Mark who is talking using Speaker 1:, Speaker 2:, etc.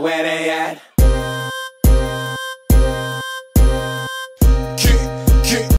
Speaker 1: where they at?